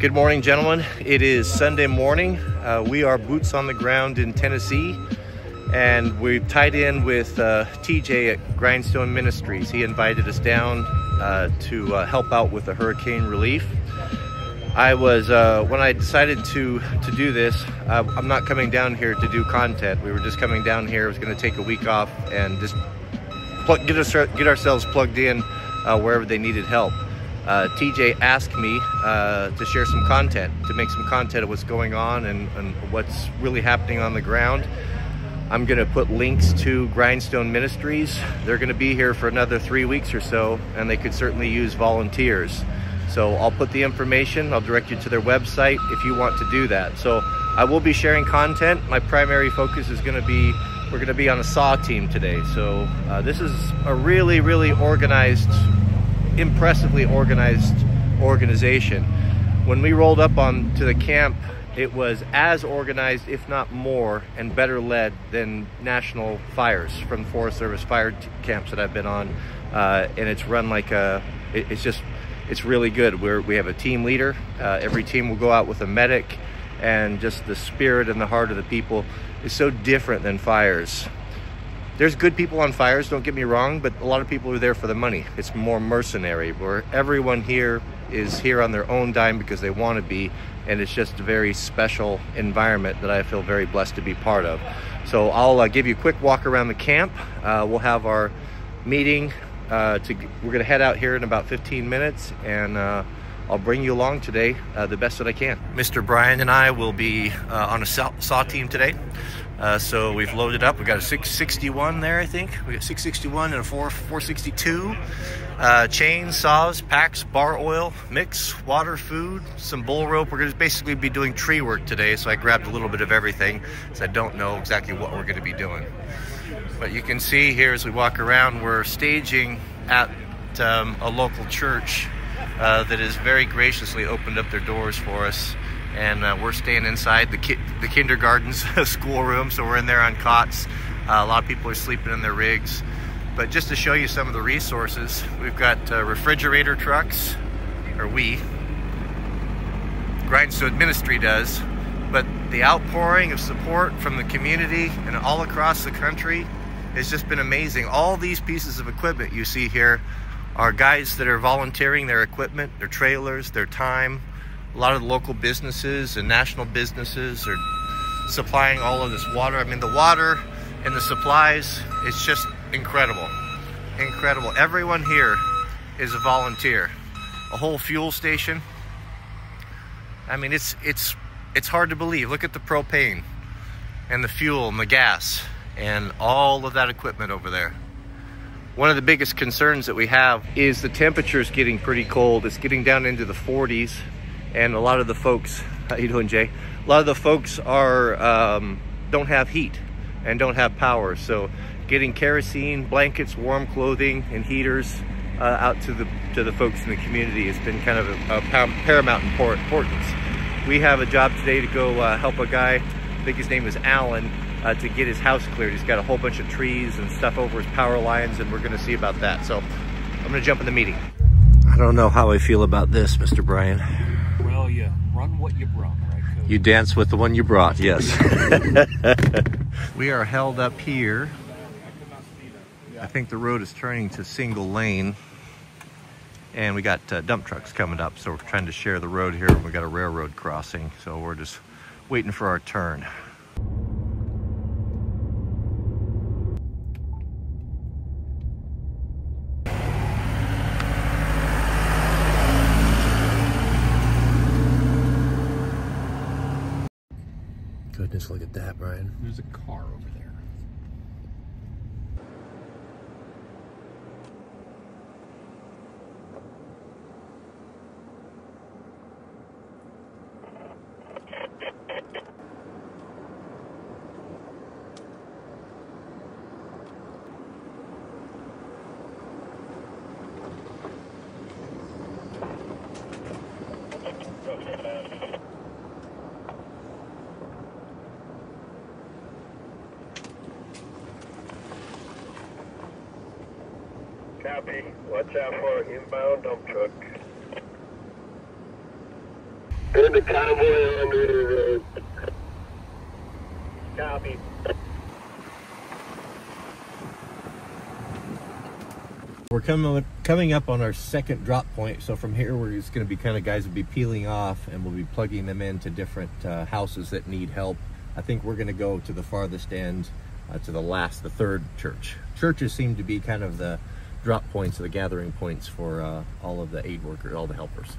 Good morning, gentlemen. It is Sunday morning. Uh, we are boots on the ground in Tennessee, and we've tied in with uh, TJ at Grindstone Ministries. He invited us down uh, to uh, help out with the hurricane relief. I was uh, when I decided to to do this. Uh, I'm not coming down here to do content. We were just coming down here. I was going to take a week off and just plug, get us get ourselves plugged in wherever they needed help uh, TJ asked me uh, to share some content, to make some content of what's going on and, and what's really happening on the ground. I'm going to put links to Grindstone Ministries. They're going to be here for another three weeks or so, and they could certainly use volunteers. So I'll put the information, I'll direct you to their website if you want to do that. So I will be sharing content. My primary focus is going to be, we're going to be on a SAW team today. So uh, this is a really, really organized impressively organized organization. When we rolled up on to the camp, it was as organized, if not more, and better led than national fires from Forest Service fire camps that I've been on. Uh, and it's run like a, it, it's just, it's really good. We're, we have a team leader. Uh, every team will go out with a medic and just the spirit and the heart of the people is so different than fires there's good people on fires, don't get me wrong, but a lot of people are there for the money. It's more mercenary, where everyone here is here on their own dime because they want to be, and it's just a very special environment that I feel very blessed to be part of. So I'll uh, give you a quick walk around the camp. Uh, we'll have our meeting. Uh, to, we're going to head out here in about 15 minutes, and uh, I'll bring you along today uh, the best that I can. Mr. Brian and I will be uh, on a SAW team today. Uh, so we've loaded up. We got a 661 there, I think. We got 661 and a 4 462. Uh, chains, saws, packs, bar oil, mix, water, food, some bull rope. We're going to basically be doing tree work today, so I grabbed a little bit of everything, because I don't know exactly what we're going to be doing. But you can see here as we walk around, we're staging at um, a local church uh, that has very graciously opened up their doors for us and uh, we're staying inside the ki the kindergarten's schoolroom, so we're in there on cots. Uh, a lot of people are sleeping in their rigs. But just to show you some of the resources, we've got uh, refrigerator trucks, or we, Grindstone Ministry does, but the outpouring of support from the community and all across the country has just been amazing. All these pieces of equipment you see here are guys that are volunteering their equipment, their trailers, their time, a lot of the local businesses and national businesses are supplying all of this water. I mean, the water and the supplies, it's just incredible. Incredible. Everyone here is a volunteer. A whole fuel station. I mean, it's it's it's hard to believe. Look at the propane and the fuel and the gas and all of that equipment over there. One of the biggest concerns that we have is the temperatures getting pretty cold. It's getting down into the 40s and a lot of the folks how you doing jay? A lot of the folks are um, don't have heat and don't have power. So getting kerosene blankets warm clothing and heaters uh, out to the to the folks in the community has been kind of a, a paramount importance. We have a job today to go uh, help a guy i think his name is alan uh, to get his house cleared he's got a whole bunch of trees and stuff over his power lines and we're going to see about that so i'm going to jump in the meeting i don't know how i feel about this mr brian Well, you run what you brought, right? You dance with the one you brought, yes. we are held up here. I think the road is turning to single lane. And we got uh, dump trucks coming up, so we're trying to share the road here. We got a railroad crossing, so we're just waiting for our turn. Look at that, Brian. There's a car over there. Copy. Watch out for inbound dump truck. Send the convoy on the road. Copy. We're coming coming up on our second drop point. So from here, we're just going to be kind of guys will be peeling off, and we'll be plugging them into different uh, houses that need help. I think we're going to go to the farthest end, uh, to the last, the third church. Churches seem to be kind of the drop points, the gathering points for uh, all of the aid workers, all the helpers.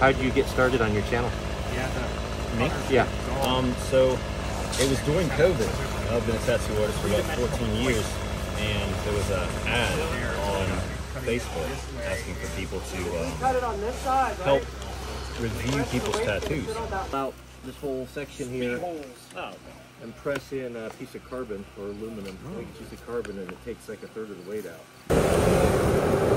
How did you get started on your channel? Me? Yeah. Um, so it was during COVID. I've been a tattoo artist for about 14 years, and there was an ad on Facebook asking for people to um, help review people's tattoos. About this whole section here Oh, and press in a piece of carbon or aluminum, like a piece of carbon, and it takes like a third of the weight out.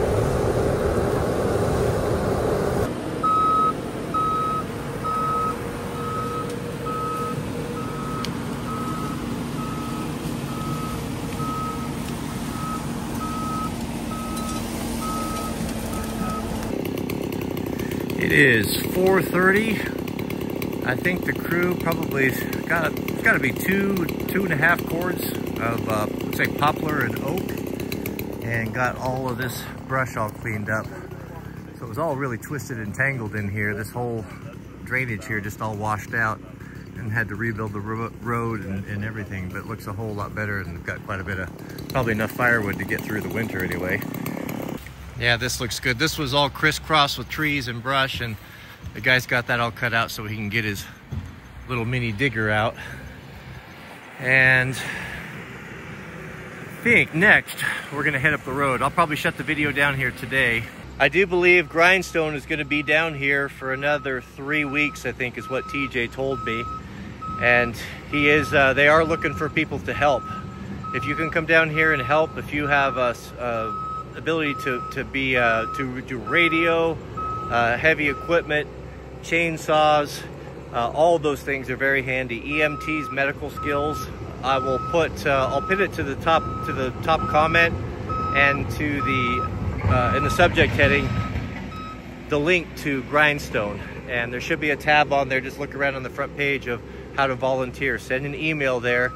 It is 4:30. I think the crew probably got got to be two two and a half cords of uh, let's say poplar and oak, and got all of this brush all cleaned up. So it was all really twisted and tangled in here. This whole drainage here just all washed out, and had to rebuild the ro road and, and everything. But looks a whole lot better, and got quite a bit of probably enough firewood to get through the winter anyway. Yeah, this looks good. This was all crisscrossed with trees and brush, and the guy's got that all cut out so he can get his little mini digger out. And I think next we're gonna head up the road. I'll probably shut the video down here today. I do believe Grindstone is gonna be down here for another three weeks, I think is what TJ told me. And he is, uh, they are looking for people to help. If you can come down here and help, if you have a, a ability to, to be uh, to do radio, uh, heavy equipment, chainsaws, uh, all those things are very handy. EMTs, medical skills. I will put uh, I'll pin it to the top to the top comment and to the uh, in the subject heading the link to Grindstone. And there should be a tab on there. Just look around on the front page of how to volunteer. Send an email there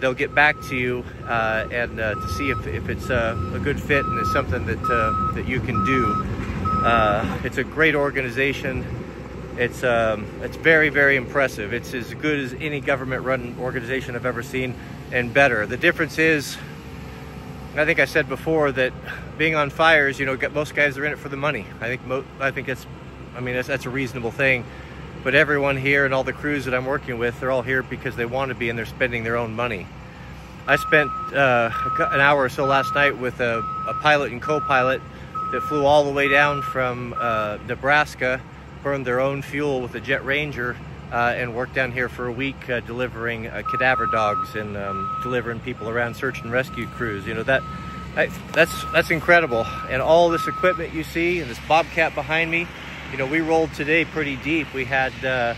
they'll get back to you uh, and uh, to see if, if it's uh, a good fit and it's something that uh, that you can do. It's a great organization, It's um, it's very very impressive. It's as good as any government-run organization I've ever seen, and better. The difference is, I think I said before that being on fires, you know, most guys are in it for the money. I think I think it's, I mean, that's, that's a reasonable thing. But everyone here and all the crews that I'm working with, they're all here because they want to be and they're spending their own money. I spent uh, an hour or so last night with a, a pilot and co-pilot that flew all the way down from uh, Nebraska, burned their own fuel with a Jet Ranger, uh, and worked down here for a week uh, delivering uh, cadaver dogs and um, delivering people around search and rescue crews. You know that I, that's that's incredible. And all this equipment you see, and this Bobcat behind me, you know, we rolled today pretty deep. We had uh,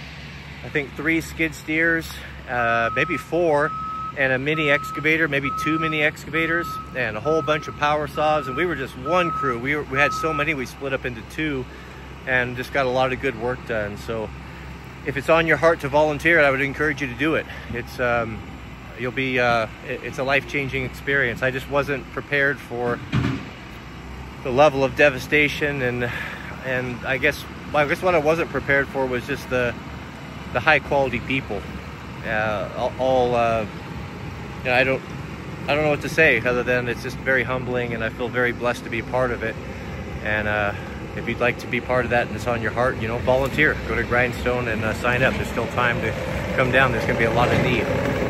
I think three skid steers, uh, maybe four and a mini excavator, maybe two mini excavators, and a whole bunch of power saws. And we were just one crew. We, were, we had so many, we split up into two and just got a lot of good work done. So if it's on your heart to volunteer, I would encourage you to do it. It's, um, you'll be, uh, it's a life-changing experience. I just wasn't prepared for the level of devastation and, and I guess, I guess what I wasn't prepared for was just the, the high quality people. Uh, all, uh, you know, I don't I don't know what to say other than it's just very humbling and I feel very blessed to be a part of it. And uh, if you'd like to be part of that and it's on your heart, you know, volunteer. Go to Grindstone and uh, sign up. There's still time to come down. There's going to be a lot of need.